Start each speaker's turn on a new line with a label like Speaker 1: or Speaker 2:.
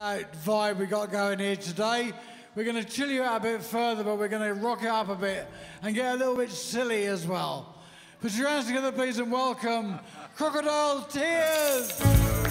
Speaker 1: vibe we got going here today. We're going to chill you out a bit further, but we're going to rock it up a bit and get a little bit silly as well. Put your hands together, please, and welcome Crokodile Tears.